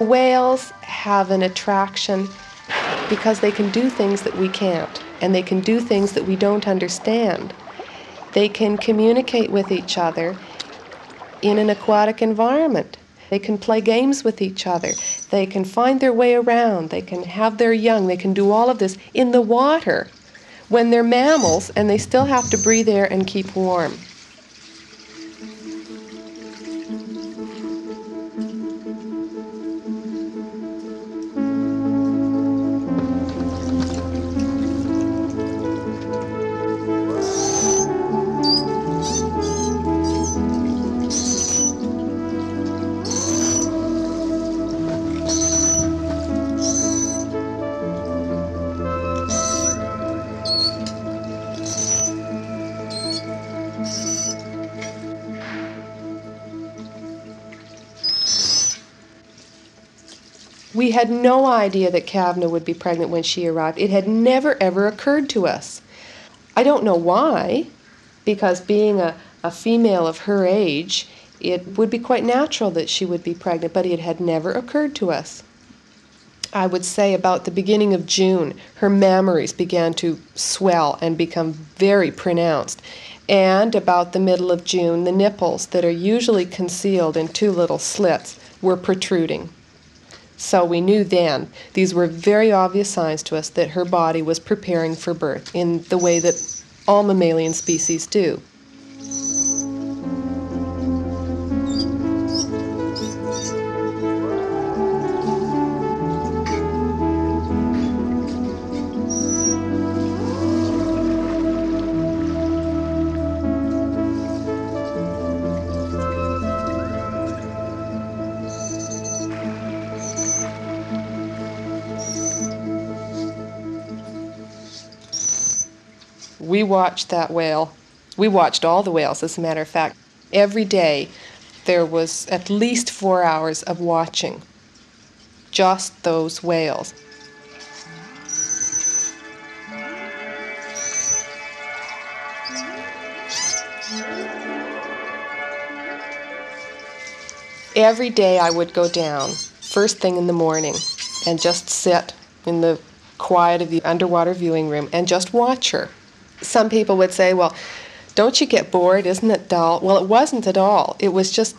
Whales have an attraction because they can do things that we can't, and they can do things that we don't understand. They can communicate with each other in an aquatic environment. They can play games with each other. They can find their way around. They can have their young. They can do all of this in the water when they're mammals and they still have to breathe air and keep warm. We had no idea that Kavna would be pregnant when she arrived. It had never, ever occurred to us. I don't know why, because being a, a female of her age, it would be quite natural that she would be pregnant, but it had never occurred to us. I would say about the beginning of June, her mammaries began to swell and become very pronounced. And about the middle of June, the nipples that are usually concealed in two little slits were protruding. So we knew then these were very obvious signs to us that her body was preparing for birth in the way that all mammalian species do. We watched that whale. We watched all the whales, as a matter of fact. Every day there was at least four hours of watching just those whales. Every day I would go down, first thing in the morning, and just sit in the quiet of the underwater viewing room and just watch her some people would say, well, don't you get bored? Isn't it dull? Well, it wasn't at all. It was just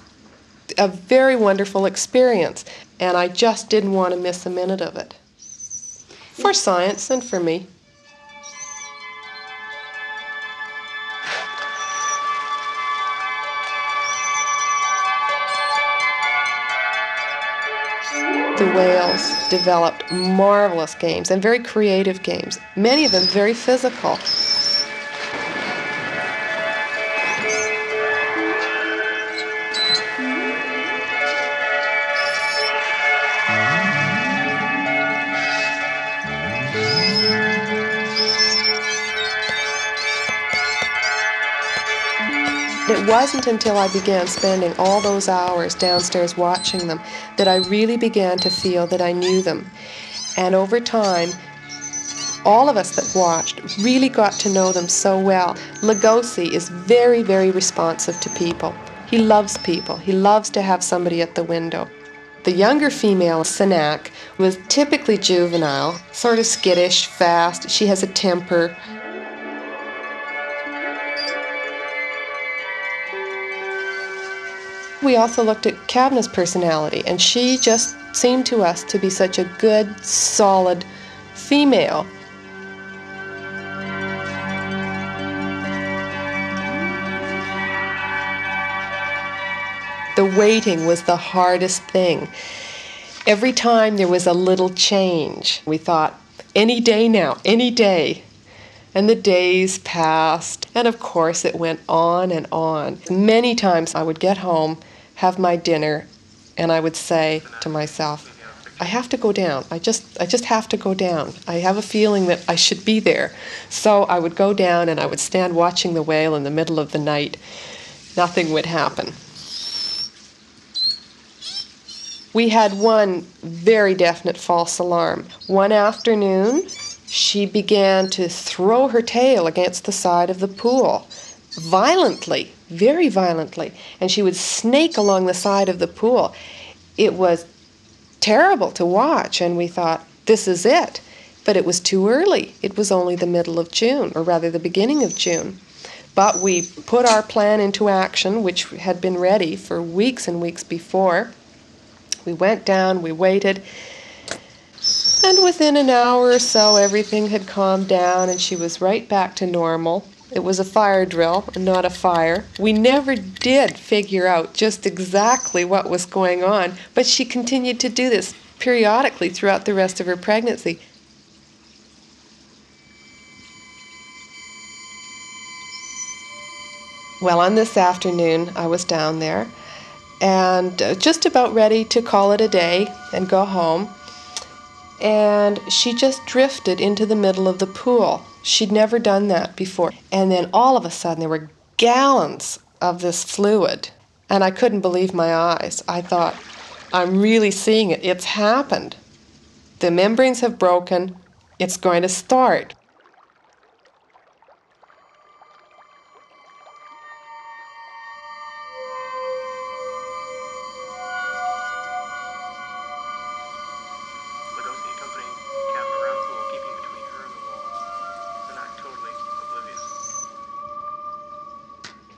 a very wonderful experience, and I just didn't want to miss a minute of it. For science and for me. the whales developed marvelous games and very creative games, many of them very physical. Wasn't until I began spending all those hours downstairs watching them that I really began to feel that I knew them. And over time, all of us that watched really got to know them so well. Lugosi is very, very responsive to people. He loves people. He loves to have somebody at the window. The younger female, Sanak, was typically juvenile, sort of skittish, fast. She has a temper. We also looked at Kavna's personality, and she just seemed to us to be such a good, solid female. The waiting was the hardest thing. Every time there was a little change, we thought, any day now, any day. And the days passed, and of course it went on and on. Many times I would get home have my dinner, and I would say to myself, I have to go down. I just I just have to go down. I have a feeling that I should be there. So I would go down and I would stand watching the whale in the middle of the night. Nothing would happen. We had one very definite false alarm. One afternoon, she began to throw her tail against the side of the pool violently, very violently, and she would snake along the side of the pool. It was terrible to watch, and we thought, this is it. But it was too early. It was only the middle of June, or rather the beginning of June. But we put our plan into action, which had been ready for weeks and weeks before. We went down, we waited, and within an hour or so, everything had calmed down and she was right back to normal. It was a fire drill not a fire. We never did figure out just exactly what was going on, but she continued to do this periodically throughout the rest of her pregnancy. Well, on this afternoon, I was down there and uh, just about ready to call it a day and go home. And she just drifted into the middle of the pool. She'd never done that before. And then all of a sudden, there were gallons of this fluid. And I couldn't believe my eyes. I thought, I'm really seeing it. It's happened. The membranes have broken. It's going to start.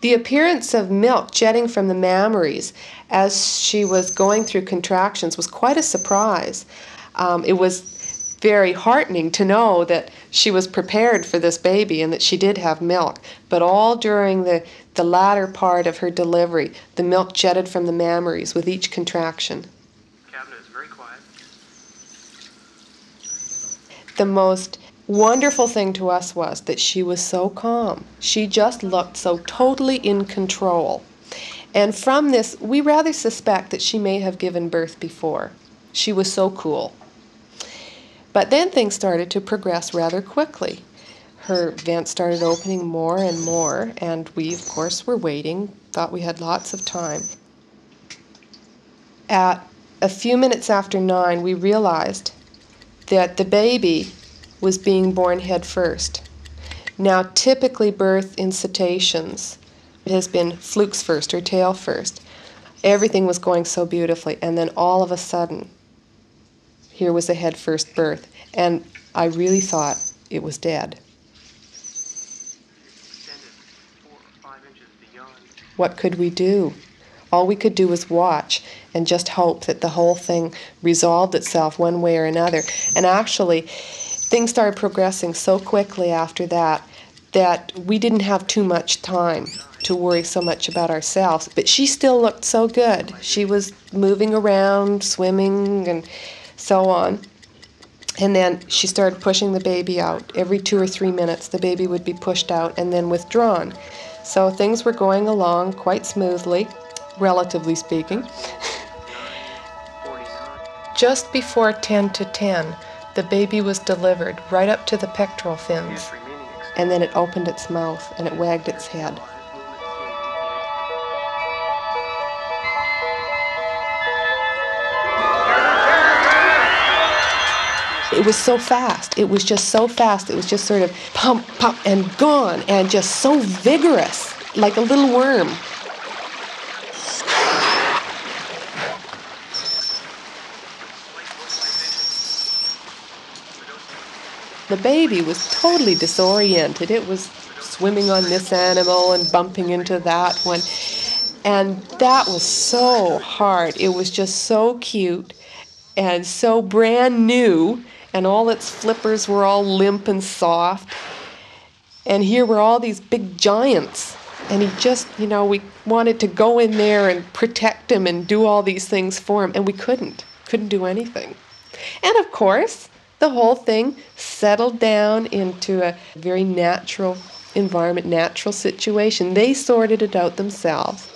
The appearance of milk jetting from the mammaries as she was going through contractions was quite a surprise. Um, it was very heartening to know that she was prepared for this baby and that she did have milk. But all during the, the latter part of her delivery, the milk jetted from the mammaries with each contraction. Kavna is very quiet. the most wonderful thing to us was that she was so calm. She just looked so totally in control. And from this, we rather suspect that she may have given birth before. She was so cool. But then things started to progress rather quickly. Her vent started opening more and more, and we, of course, were waiting, thought we had lots of time. At a few minutes after nine, we realized that the baby was being born head first. Now, typically, birth in cetaceans it has been flukes first or tail first. Everything was going so beautifully, and then all of a sudden, here was a head first birth, and I really thought it was dead. What could we do? All we could do was watch and just hope that the whole thing resolved itself one way or another. And actually, things started progressing so quickly after that that we didn't have too much time to worry so much about ourselves. But she still looked so good. She was moving around, swimming, and so on. And then she started pushing the baby out. Every two or three minutes, the baby would be pushed out and then withdrawn. So things were going along quite smoothly, relatively speaking. Just before 10 to 10, the baby was delivered right up to the pectoral fins. Its remaining extent. And then it opened its mouth and it wagged its head. It was so fast. It was just so fast. It was just sort of pump, pump, and gone, and just so vigorous, like a little worm. The baby was totally disoriented. It was swimming on this animal and bumping into that one. And that was so hard. It was just so cute and so brand new, and all its flippers were all limp and soft. And here were all these big giants. And he just, you know, we wanted to go in there and protect him and do all these things for him, and we couldn't. Couldn't do anything. And of course, the whole thing settled down into a very natural environment, natural situation. They sorted it out themselves.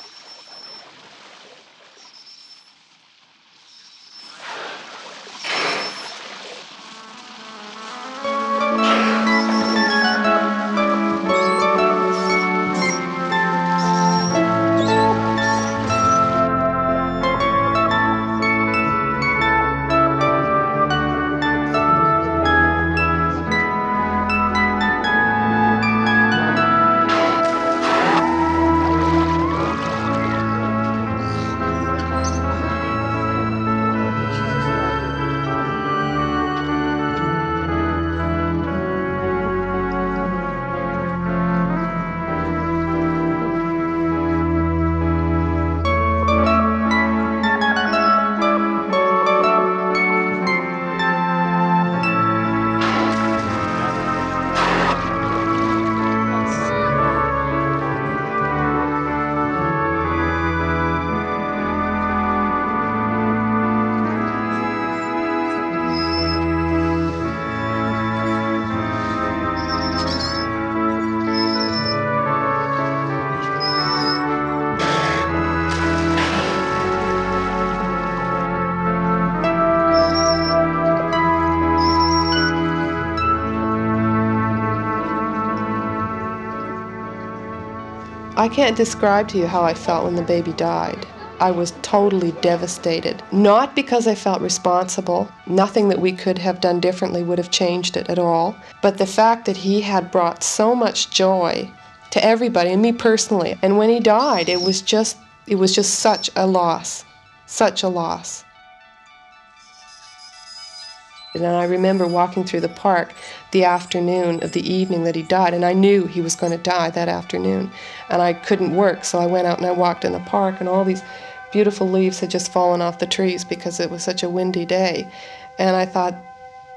I can't describe to you how I felt when the baby died. I was totally devastated. Not because I felt responsible, nothing that we could have done differently would have changed it at all, but the fact that he had brought so much joy to everybody and me personally. And when he died, it was just it was just such a loss. Such a loss. And I remember walking through the park the afternoon of the evening that he died, and I knew he was going to die that afternoon. And I couldn't work, so I went out and I walked in the park, and all these beautiful leaves had just fallen off the trees because it was such a windy day. And I thought,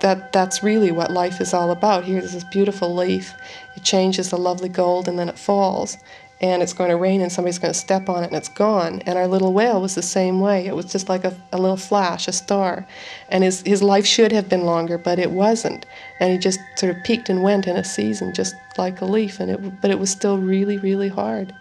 that that's really what life is all about. Here's this beautiful leaf. It changes the lovely gold and then it falls and it's going to rain and somebody's going to step on it and it's gone. And our little whale was the same way. It was just like a, a little flash, a star. And his, his life should have been longer, but it wasn't. And he just sort of peaked and went in a season, just like a leaf. And it, but it was still really, really hard.